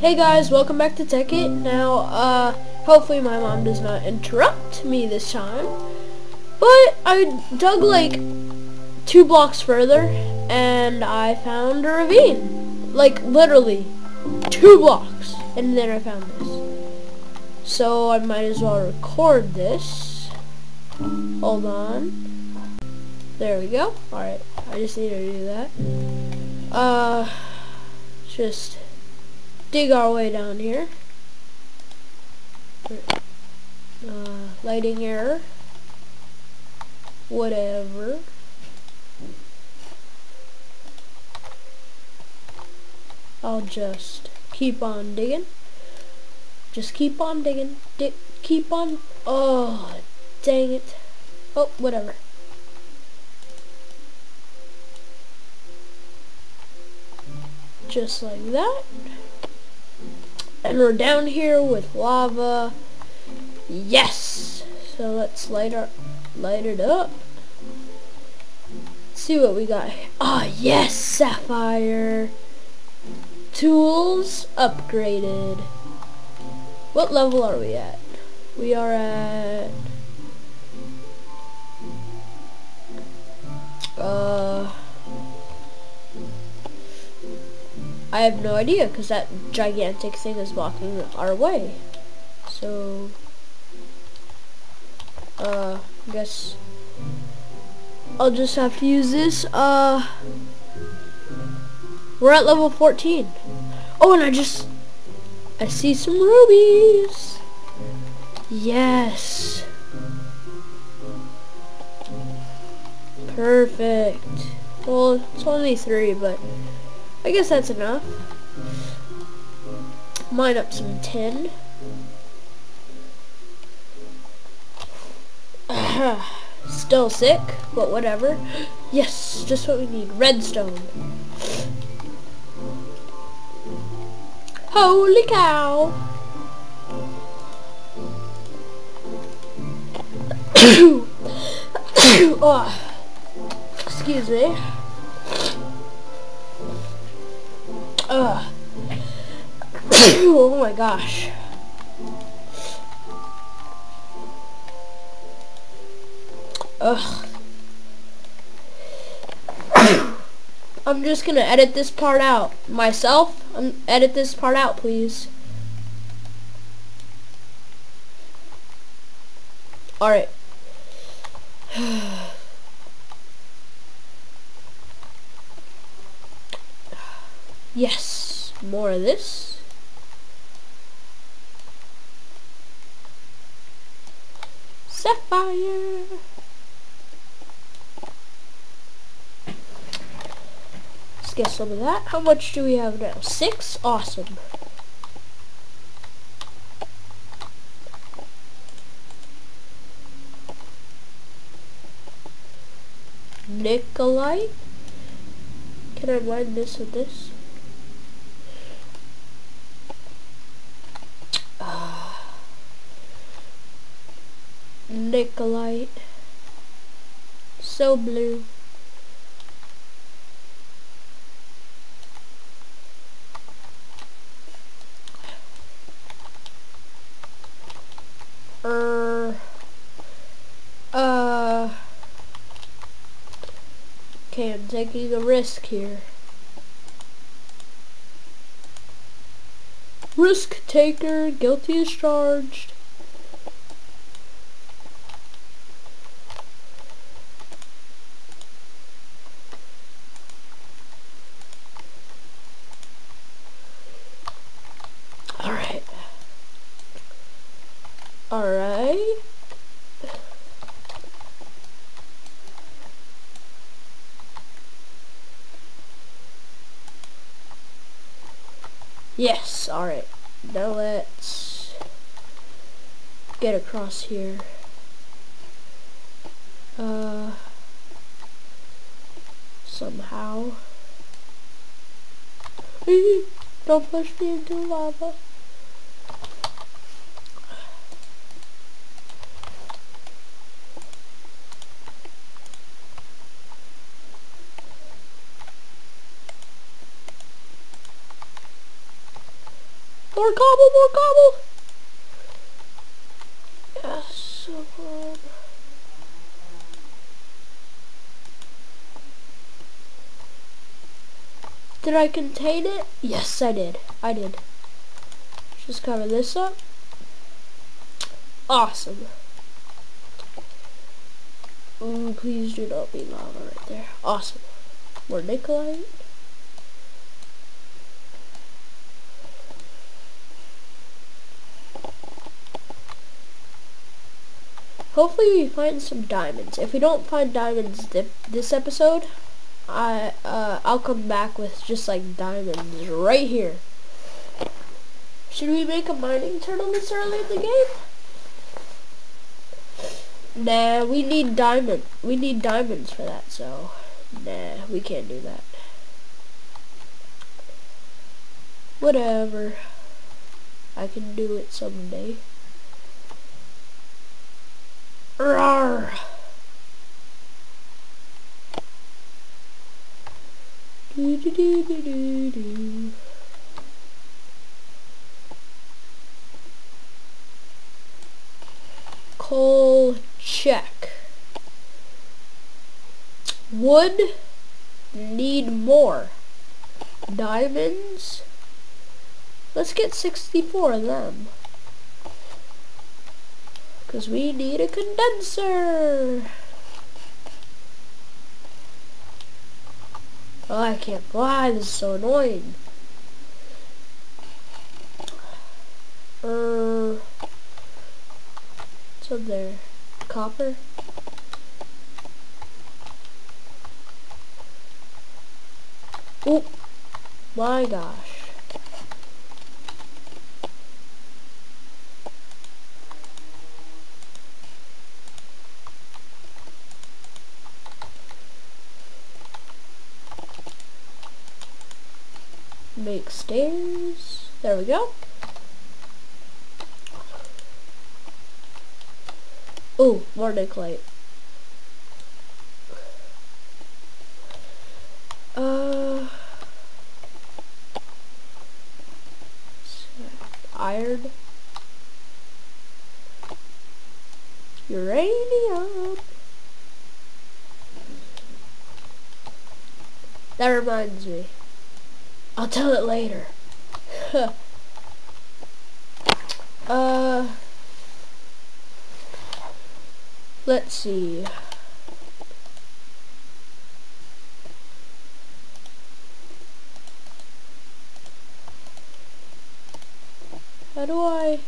Hey guys, welcome back to Tekkit. Now, uh, hopefully my mom does not interrupt me this time. But I dug like two blocks further and I found a ravine. Like literally two blocks. And then I found this. So I might as well record this. Hold on. There we go. Alright, I just need to do that. Uh, just dig our way down here. Uh, lighting error. Whatever. I'll just keep on digging. Just keep on digging. Dig keep on. Oh, dang it. Oh, whatever. Just like that. And we're down here with lava. Yes! So let's light, our, light it up. see what we got. Ah, oh, yes! Sapphire! Tools upgraded. What level are we at? We are at... Uh... I have no idea because that gigantic thing is blocking our way. So, uh, I guess I'll just have to use this. Uh, we're at level 14. Oh, and I just, I see some rubies. Yes. Perfect. Well, it's only three, but I guess that's enough. Mine up some tin. Still sick, but whatever. Yes, just what we need. Redstone. Holy cow! oh, excuse me. Ugh. oh my gosh. Ugh. I'm just gonna edit this part out. Myself, um, edit this part out, please. Alright. Yes, more of this. Sapphire. Let's get some of that. How much do we have now? Six? Awesome. Nikolite? Can I mine this with this? Nikolite. So blue. Er, uh, okay, I'm taking a risk here. Risk taker, guilty as charged. Alright. Yes, alright. Now let's get across here. Uh, somehow. Don't push me into lava. More cobble, more cobble. Yes, so good. Did I contain it? Yes, I did. I did. Just cover this up. Awesome. Ooh, please do not be lava right there. Awesome. More Nikolite. Hopefully we find some diamonds. If we don't find diamonds this episode, I uh, I'll come back with just like diamonds right here. Should we make a mining turtle this early in the game? Nah, we need diamond. We need diamonds for that, so nah, we can't do that. Whatever. I can do it someday. Rawr. Do do do do do do. Coal check. Wood need more. Diamonds. Let's get 64 of them. Because we need a condenser. Oh, I can't fly. This is so annoying. Er, what's up there? Copper? Oh, my gosh. Make stairs. There we go. Oh, more light. Uh, iron. Uranium. That reminds me. It later. uh, let's see. How do I...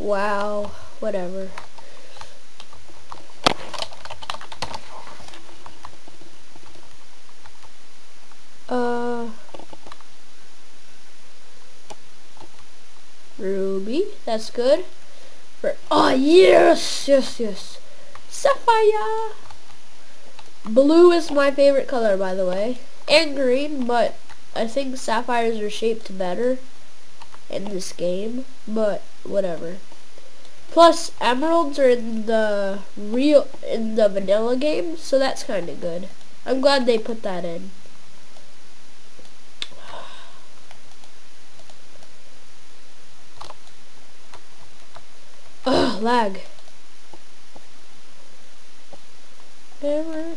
Wow, whatever. Uh, ruby, that's good. For oh yes, yes, yes. Sapphire. Blue is my favorite color, by the way, and green. But I think sapphires are shaped better in this game. But whatever. Plus, emeralds are in the real in the vanilla game, so that's kind of good. I'm glad they put that in. Ugh, lag. Hammer.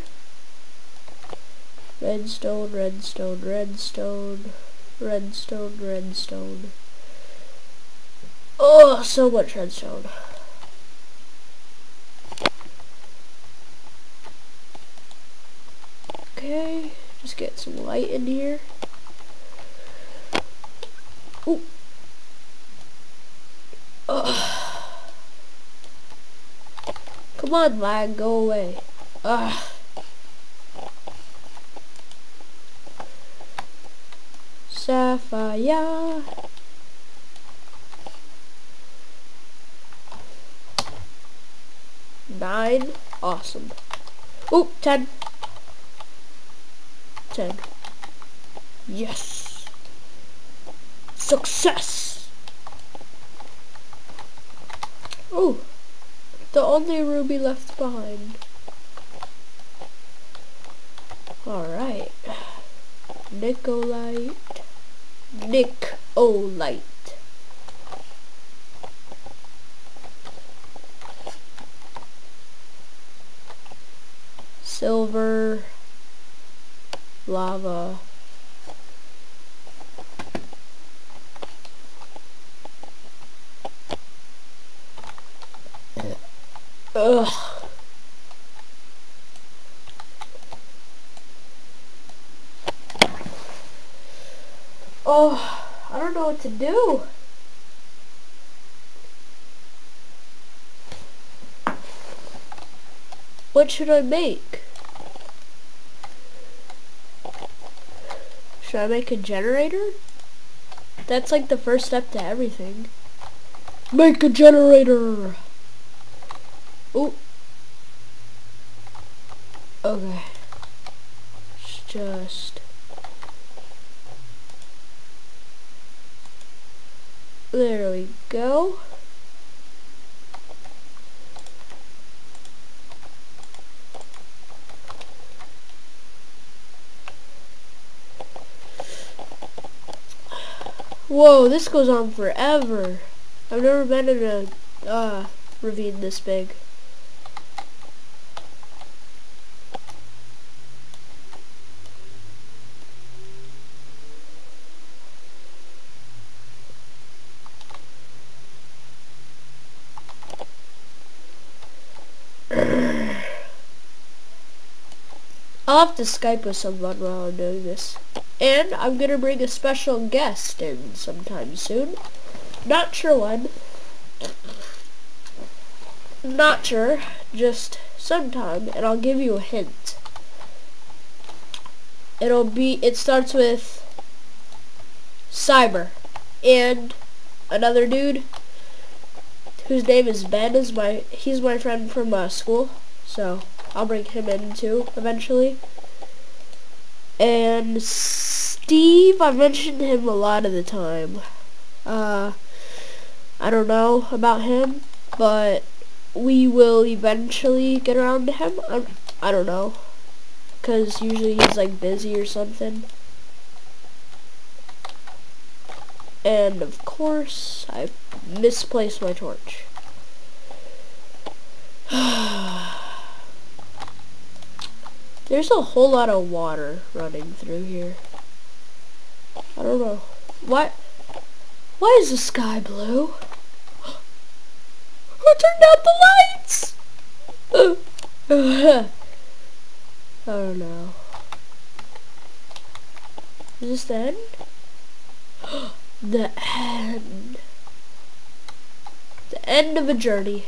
Redstone, redstone, redstone, redstone, redstone. Oh, so much redstone. Okay, just get some light in here. Ooh. Ugh. Come on, lag, go away. Ugh. Sapphire. Nine. Awesome. Oh, ten. Ten. Yes. Success. Oh. The only ruby left behind. Alright. Nikolite. Nikolite. Silver. Lava. Ugh. Oh, I don't know what to do. What should I make? Should I make a generator? That's like the first step to everything. Make a generator! Oh. Okay. It's just... There we go. Whoa, this goes on forever. I've never been in a uh, ravine this big. I'll have to Skype with someone while I'm doing this. And I'm going to bring a special guest in sometime soon. Not sure when. Not sure. Just sometime. And I'll give you a hint. It'll be, it starts with Cyber. And another dude whose name is Ben is my, he's my friend from uh, school. So I'll bring him in too eventually. And Steve, I mentioned him a lot of the time. Uh, I don't know about him, but we will eventually get around to him. I'm, I don't know, because usually he's like busy or something. And of course, I misplaced my torch. There's a whole lot of water running through here. I don't know. Why, why is the sky blue? Who turned out the lights? I don't know. Is this the end? the end. End of a journey.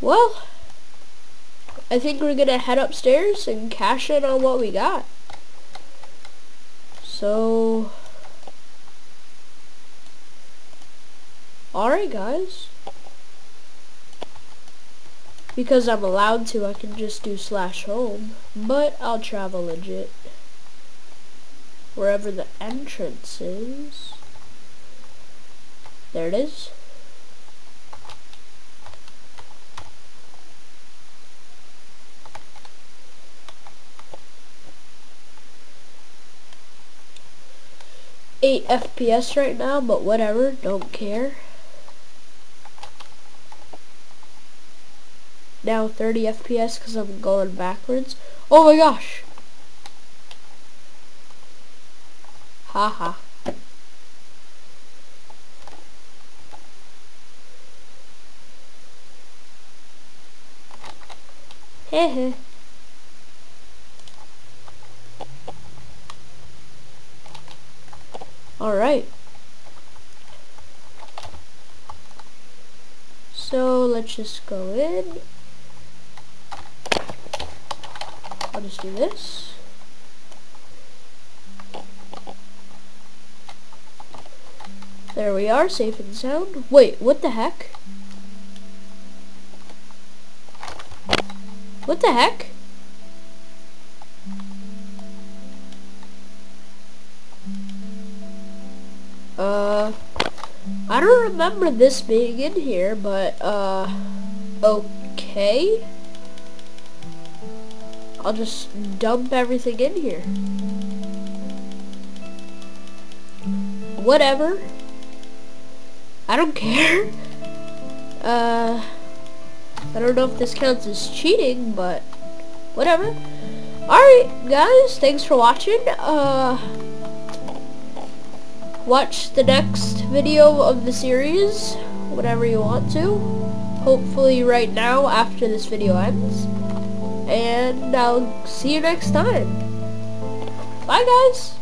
Well, I think we're gonna head upstairs and cash in on what we got. So, alright guys. Because I'm allowed to, I can just do slash home. But I'll travel legit. Wherever the entrance is. There it is. 8 FPS right now, but whatever, don't care. Now 30 FPS because I'm going backwards. Oh my gosh! Haha. -ha. Alright. So let's just go in. I'll just do this. There we are, safe and sound. Wait, what the heck? What the heck? Uh, I don't remember this being in here, but, uh, okay. I'll just dump everything in here. Whatever. I don't care. Uh, I don't know if this counts as cheating, but whatever. Alright, guys, thanks for watching. Uh, watch the next video of the series, whatever you want to. Hopefully right now, after this video ends. And I'll see you next time. Bye, guys.